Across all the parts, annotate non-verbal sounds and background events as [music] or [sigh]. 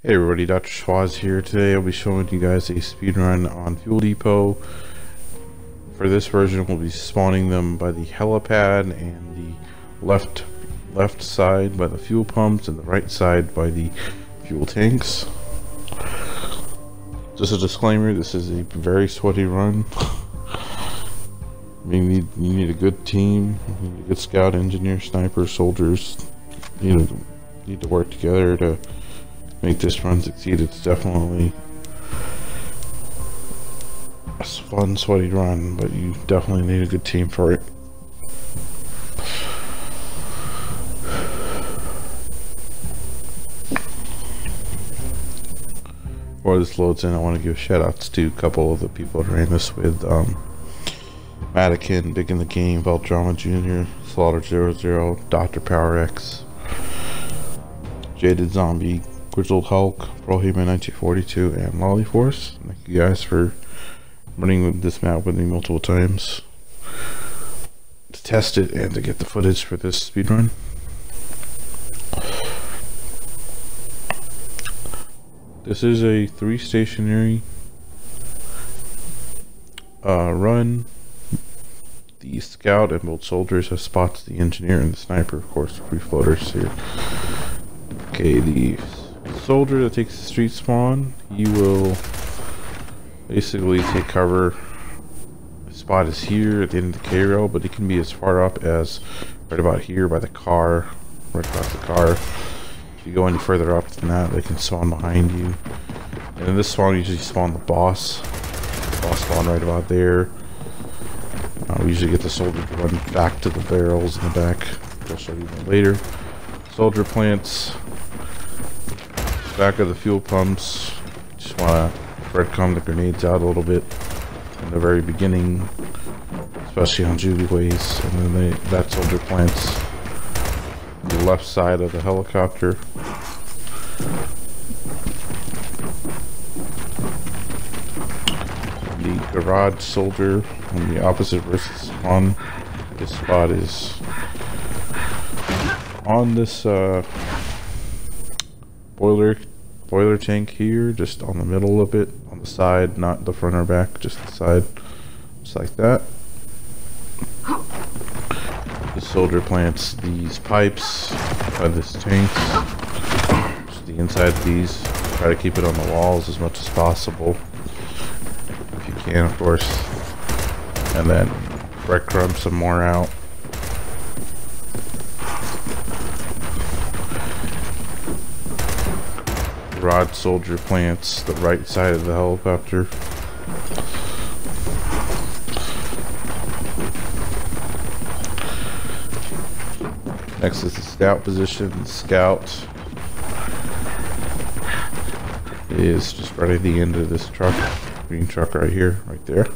Hey everybody, Dr. Schwaz here. Today I'll be showing you guys a speedrun on Fuel Depot. For this version, we'll be spawning them by the helipad and the left left side by the fuel pumps and the right side by the fuel tanks. Just a disclaimer, this is a very sweaty run. [laughs] you need you need a good team, you need a good scout, engineer, sniper, soldiers. You to, need to work together to make this run succeed. It's definitely a fun, sweaty run, but you definitely need a good team for it. Before this loads in, I want to give shout outs to a couple of the people I ran this with. Um, Madokon, Big in the Game, Drama Jr., Slaughter 00, Dr. Power X, Jaded Zombie, Grizzled Hulk, Prohema 1942, and Lolly Force. Thank you guys for running this map with me multiple times to test it and to get the footage for this speedrun. This is a three stationary uh, run. The scout and both soldiers have spots the engineer and the sniper, of course, free floaters here. Okay, the soldier that takes the street spawn, he will basically take cover. The spot is here at the end of the K-rail, but it can be as far up as right about here by the car, right across the car. If you go any further up than that, they can spawn behind you. And in this spawn, you usually spawn the boss. The boss spawn right about there. Uh, we usually get the soldier to run back to the barrels in the back. I'll show you that later. Soldier plants back of the fuel pumps. Just want to breadcrumb the grenades out a little bit in the very beginning, especially on Jubilees. And then they, that soldier plants the left side of the helicopter. The garage soldier on the opposite versus on this spot is on this uh, boiler boiler tank here, just on the middle of it, on the side, not the front or back, just the side, just like that. The soldier plants these pipes by this tank, just the inside of these. Try to keep it on the walls as much as possible, if you can, of course. And then breadcrumb some more out. Rod soldier plants the right side of the helicopter. Next is the scout position. The scout is just right at the end of this truck. Green truck right here, right there.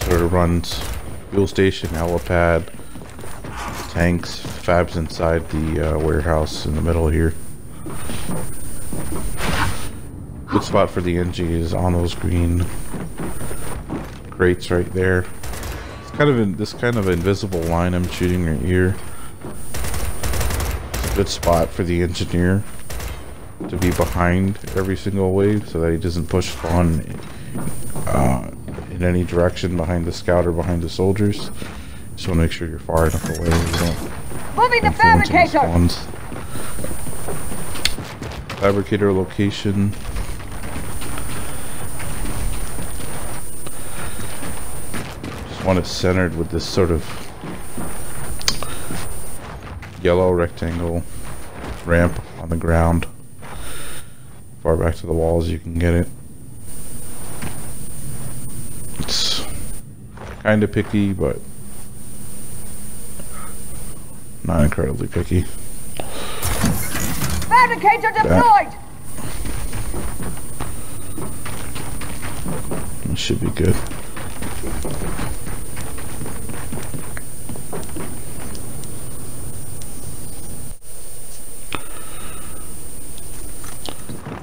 Sort of runs fuel station, helipad, tanks, fabs inside the uh, warehouse in the middle here. Good spot for the NG is on those green crates right there. It's kind of in this kind of invisible line I'm shooting right here. Good spot for the engineer to be behind every single wave so that he doesn't push spawn uh, in any direction behind the scout or behind the soldiers. Just want to make sure you're far enough away. You don't Moving the fabricator. Fabricator location. Just want it centered with this sort of yellow rectangle ramp on the ground. Far back to the wall as you can get it. It's kind of picky, but not incredibly picky. Fabricator deployed! That should be good.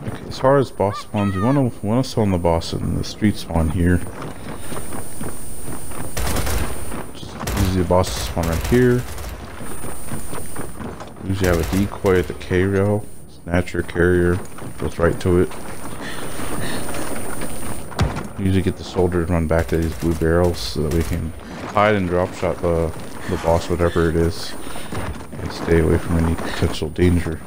Okay, as far as boss spawns, we want to want to spawn the boss in the street spawn here. Just the boss spawn right here. Usually have a decoy at the K rail. Snatcher carrier, goes right to it. Usually get the soldier to run back to these blue barrels so that we can hide and drop shot the, the boss, whatever it is, and stay away from any potential danger.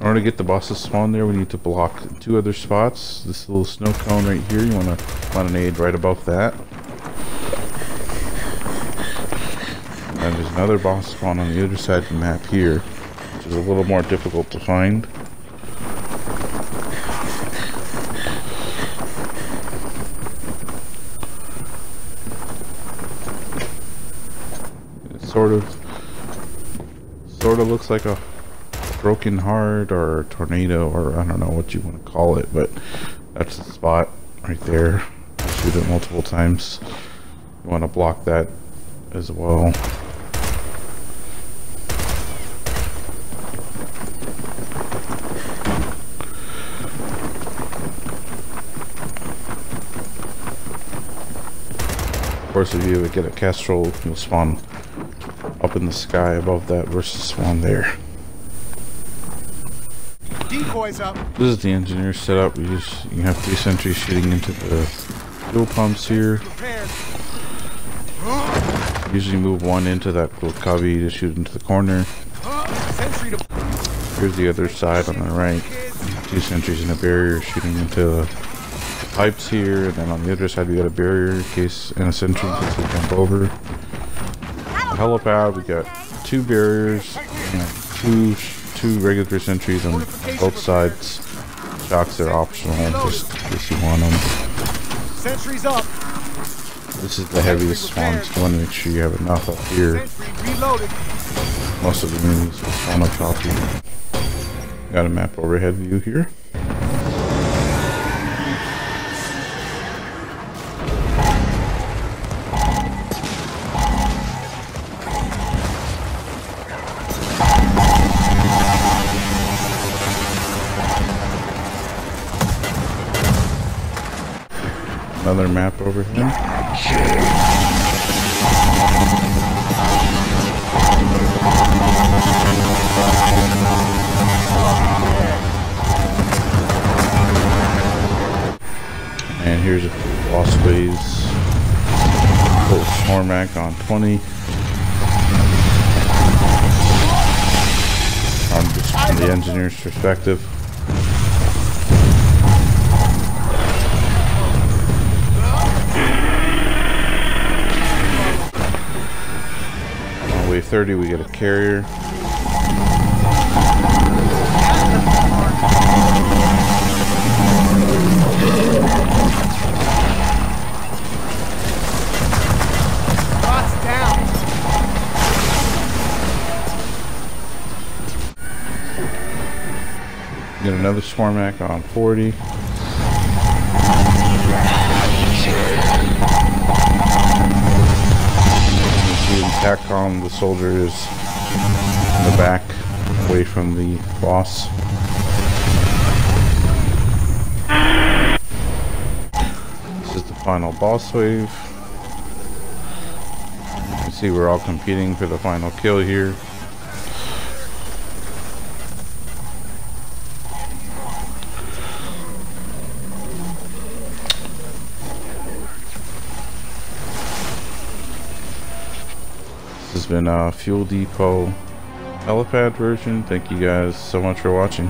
In order to get the boss to spawn there, we need to block two other spots. This little snow cone right here, you want to plant an aid right above that. And there's another boss spawn on the other side of the map here, which is a little more difficult to find. It sort of, sort of looks like a broken heart or tornado or I don't know what you want to call it, but that's the spot right there. Shoot it multiple times. You want to block that as well. Of course, if you get a Kestrel, you'll spawn up in the sky above that versus spawn there. Decoys up. This is the engineer setup. You just you have three sentries shooting into the fuel pumps here. Usually move one into that little cubby to shoot into the corner. Here's the other side on the right. Two sentries in a barrier shooting into the pipes here, and then on the other side we got a barrier in case and a sentry in case they jump over. Helipad, we got two barriers and two two regular sentries on both sides. Shocks are optional, just in case you want them. Sentries up. This is the heaviest spawn, so you want to make sure you have enough up here. Most of the enemies will spawn up top here. Got a map overhead view here. Another map overhead. And here's a Lost Ways Little Swarmak on 20. Um, just from the engineer's perspective. Wave 30 we get a carrier. Get another Swarmak on 40. You can tack on the soldiers in the back, away from the boss. This is the final boss wave. You can see we're all competing for the final kill here. Has been a Fuel Depot Helipad version. Thank you guys so much for watching.